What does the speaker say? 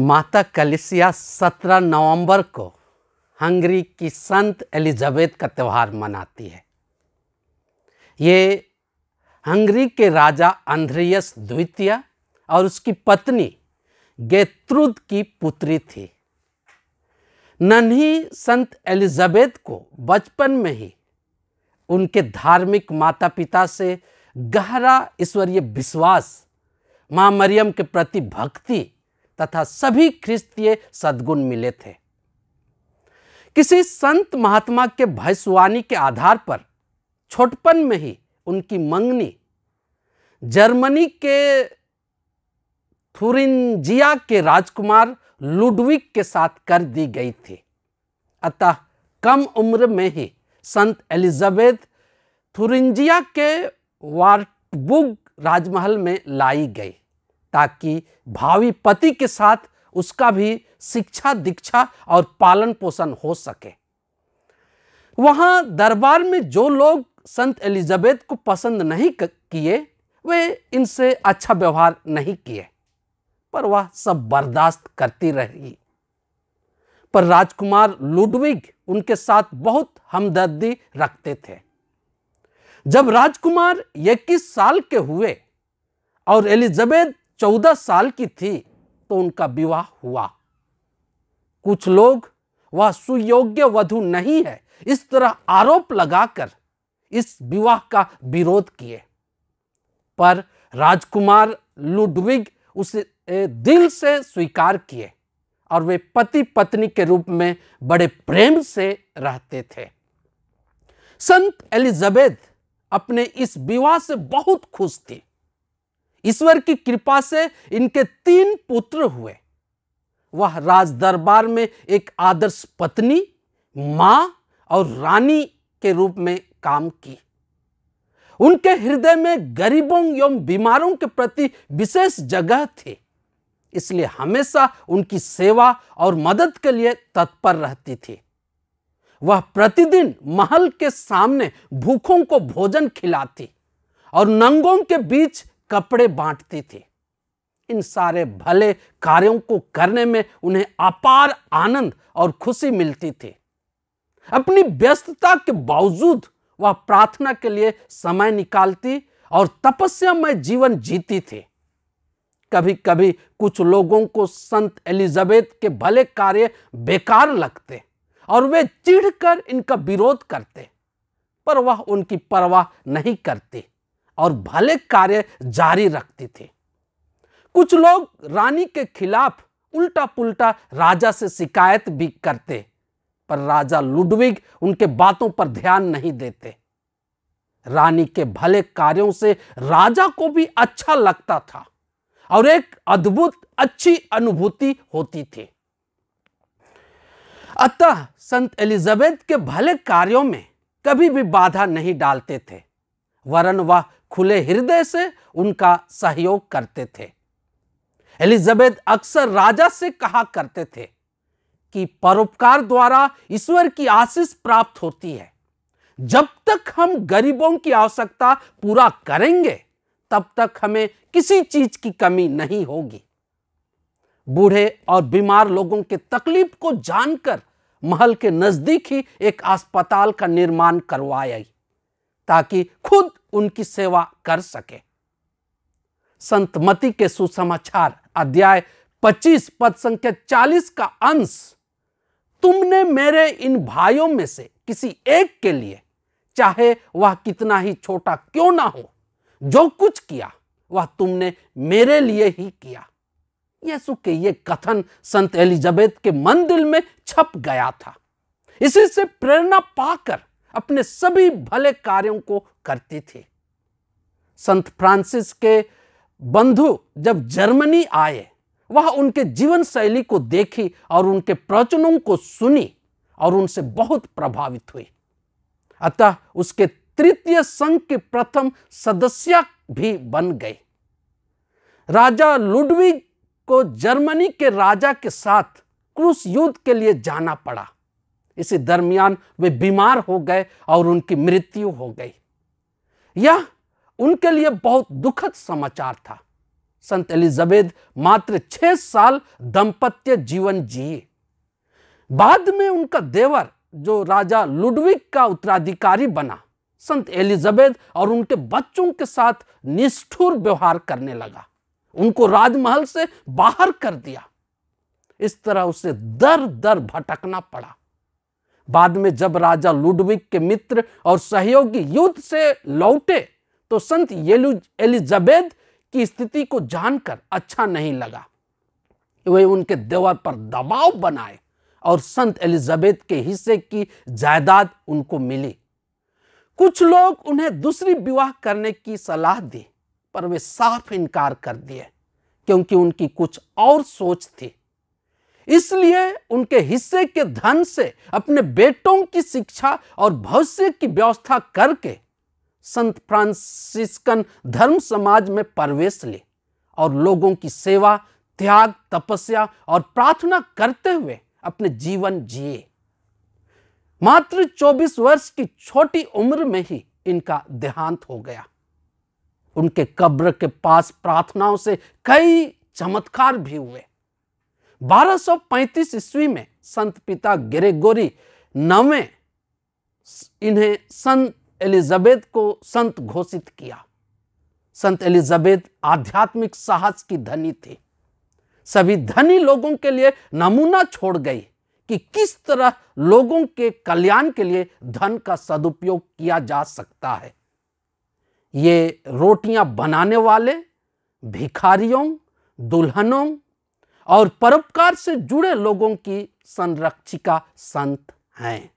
माता कलिसिया 17 नवंबर को हंगरी की संत एलिजाबेथ का त्यौहार मनाती है। ये हंगरी के राजा अंध्रियस द्वितीय और उसकी पत्नी गेत्रुद की पुत्री थी। नन्ही संत एलिजाबेथ को बचपन में ही उनके धार्मिक माता पिता से गहरा ईश्वरीय विश्वास, माँ मरियम के प्रति भक्ति तथा सभी ख्रिस्तीय सद्गुण मिले थे। किसी संत महात्मा के भैंसवानी के आधार पर छोटपन में ही उनकी मंगनी जर्मनी के थुरिंजिया के राजकुमार लुडविक के साथ कर दी गई थी। अतः कम उम्र में ही संत एलिजाबेथ थुरिंजिया के वार्टबुग राजमहल में लाई गई। ताकि भावी पति के साथ उसका भी शिक्षा दीक्षा और पालन पोषण हो सके। वहाँ दरबार में जो लोग संत एलिजाबेथ को पसंद नहीं किए, वे इनसे अच्छा व्यवहार नहीं किए, पर वह सब बर्दाश्त करती रही। पर राजकुमार लुडविग उनके साथ बहुत हमदर्दी रखते थे। जब राजकुमार 21 साल के हुए और एलिजाबेथ 14 साल की थी तो उनका विवाह हुआ। कुछ लोग, वह सुयोग्य वधु नहीं है, इस तरह आरोप लगाकर इस विवाह का विरोध किए। पर राजकुमार लुडविग उसे दिल से स्वीकार किए और वे पति पत्नी के रूप में बड़े प्रेम से रहते थे। संत एलिजाबेथ अपने इस विवाह से बहुत खुश थी। ईश्वर की कृपा से इनके तीन पुत्र हुए। वह राज दरबार में एक आदर्श पत्नी, माँ और रानी के रूप में काम की। उनके हृदय में गरीबों एवं बीमारों के प्रति विशेष जगह थी, इसलिए हमेशा उनकी सेवा और मदद के लिए तत्पर रहती थी। वह प्रतिदिन महल के सामने भूखों को भोजन खिलाती और नंगों के बीच कपड़े बांटती थी। इन सारे भले कार्यों को करने में उन्हें अपार आनंद और खुशी मिलती थी। अपनी व्यस्तता के बावजूद वह प्रार्थना के लिए समय निकालती और तपस्या में जीवन जीती थी। कभी कभी कुछ लोगों को संत एलिजाबेथ के भले कार्य बेकार लगते और वे चिढ़कर इनका विरोध करते, पर वह उनकी परवाह नहीं करती। और भले कार्य जारी रखती थी। कुछ लोग रानी के खिलाफ उल्टा पुल्टा राजा से शिकायत भी करते, पर राजा लुडविग उनके बातों पर ध्यान नहीं देते। रानी के भले कार्यों से राजा को भी अच्छा लगता था और एक अद्भुत, अच्छी अनुभूति होती थी। अतः संत एलिजाबेथ के भले कार्यों में कभी भी बाधा नहीं डालते थे। वरन वह खुले हृदय से उनका सहयोग करते थे। एलिजाबेथ अक्सर राजा से कहा करते थे कि परोपकार द्वारा ईश्वर की आशीष प्राप्त होती है। जब तक हम गरीबों की आवश्यकता पूरा करेंगे, तब तक हमें किसी चीज़ की कमी नहीं होगी। बूढ़े और बीमार लोगों के तकलीफ़ को जानकर महल के नज़दीक ही एक अस्पताल का निर्माण करवाया। ताकि खुद उनकी सेवा कर सके। संतमति के सुसमाचार अध्याय 25 पद संख्या 40 का अंश, तुमने मेरे इन भाइयों में से किसी एक के लिए, चाहे वह कितना ही छोटा क्यों ना हो, जो कुछ किया, वह तुमने मेरे लिए ही किया। यीशु के ये कथन संत एलिजाबेथ के मन दिल में छप गया था। इसी से प्रेरणा पाकर अपने सभी भले कार्यों को करती थी। संत फ्रांसिस के बंधु जब जर्मनी आए, वह उनके जीवन शैली को देखी और उनके प्रवचनों को सुनी और उनसे बहुत प्रभावित हुई अतः उसके तृतीय संघ के प्रथम सदस्य भी बन गए। राजा लुडविग को जर्मनी के राजा के साथ क्रूस युद्ध के लिए जाना पड़ा। इसी दरमियान वे बीमार हो गए और उनकी मृत्यु हो गई। यह उनके लिए बहुत दुखद समाचार था। संत एलिजाबेथ मात्र छह साल दंपत्य जीवन जिए। बाद में उनका देवर, जो राजा लुडविक का उत्तराधिकारी बना, संत एलिजाबेथ और उनके बच्चों के साथ निष्ठुर व्यवहार करने लगा। उनको राजमहल से बाहर कर दिया। इस तरह उसे दर दर भटकना पड़ा। बाद में जब राजा लुडविक के मित्र और सहयोगी युद्ध से लौटे तो संत एलिजाबेथ की स्थिति को जानकर अच्छा नहीं लगा। वे उनके देवर पर दबाव बनाए और संत एलिजाबेथ के हिस्से की जायदाद उनको मिली। कुछ लोग उन्हें दूसरी विवाह करने की सलाह दी, पर वे साफ़ इनकार कर दिए, क्योंकि उनकी कुछ और सोच थी। इसलिए उनके हिस्से के धन से, अपने बेटों की शिक्षा और भविष्य की व्यवस्था करके संत फ्रांसिस्कन धर्म समाज में प्रवेश ले और लोगों की सेवा, त्याग, तपस्या और प्रार्थना करते हुए अपने जीवन जिए। मात्र 24 वर्ष की छोटी उम्र में ही इनका देहांत हो गया। उनके कब्र के पास प्रार्थनाओं से कई चमत्कार भी हुए। 1235 ईस्वी में संत पिता ग्रेगोरी नवे इन्हें संत एलिजाबेथ को संत घोषित किया। संत एलिजाबेथ आध्यात्मिक साहस की धनी थी। सभी धनी लोगों के लिए नमूना छोड़ गई कि किस तरह लोगों के कल्याण के लिए धन का सदुपयोग किया जा सकता है। ये रोटियाँ बनाने वाले भिखारियों, दुल्हनों और परोपकार से जुड़े लोगों की संरक्षिका संत हैं।